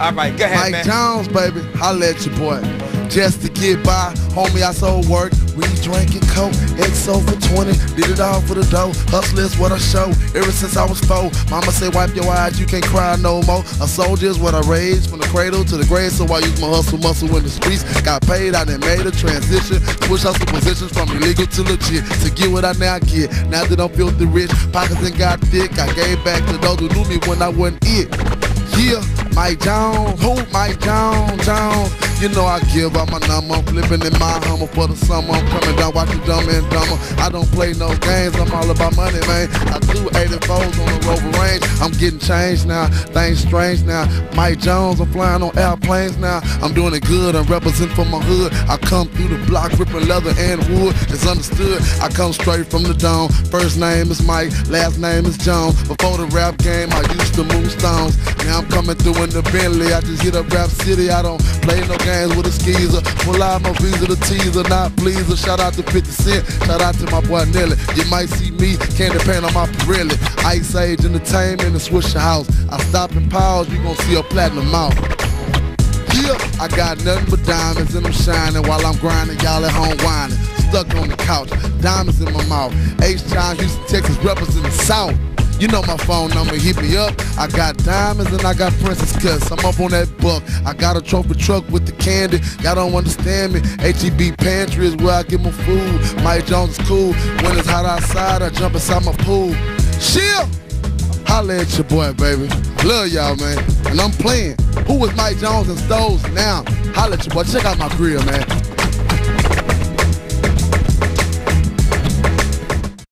All right, go ahead, Mike man. Jones, baby. I let you boy. Just to get by, homie, I sold work. We drinking coke, XO for 20. Did it all for the dough. Hustle is what I show. Ever since I was four, mama said, wipe your eyes, you can't cry no more. A soldier is what I raised from the cradle to the grave, so I use my hustle muscle in the streets. Got paid, I done made a transition. Push hustle positions from illegal to legit. To get what I now get. Now that I'm filthy rich, pockets and got thick, I gave back to those who knew me when I wasn't it. Yeah, Mike Jones, who Mike Jones, Jones. You know I give out my number, I'm flipping in my Hummer for the summer. I'm coming down, watching Dumb and Dumber. I don't play no games, I'm all about money, man. I do 84s on the Rover Range. I'm getting changed now, things strange now. Mike Jones, I'm flying on airplanes now. I'm doing it good, I'm representing for my hood. I come through the block, ripping leather and wood. It's understood, I come straight from the dome. First name is Mike, last name is Jones. Before the rap game, I used to move stones. Now I'm coming through in the Bentley. I just hit up Rap City. I don't play no games with a skeezer. Pull out my visa, the teaser, not pleaser. Shout out to 50 Cent. Shout out to my boy Nelly. You might see me, candy paint on my Pirelli. Ice Age Entertainment and Swishahouse. I stop and pause, you gon' see a platinum mouth. Yeah, I got nothing but diamonds and I'm shining while I'm grinding. Y'all at home whining, stuck on the couch, diamonds in my mouth. H-Town, Houston, Texas, representing the South. You know my phone number, hit me up. I got diamonds and I got princess cuts. I'm up on that buck. I got a trophy truck with the candy. Y'all don't understand me. HEB pantry is where I get my food. Mike Jones is cool. When it's hot outside, I jump inside my pool. Chill. Holla at your boy, baby. Love y'all, man. And I'm playing. Who was Mike Jones and Stoves now? Holla at your boy. Check out my grill, man.